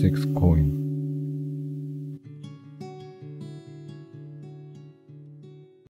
Six coins.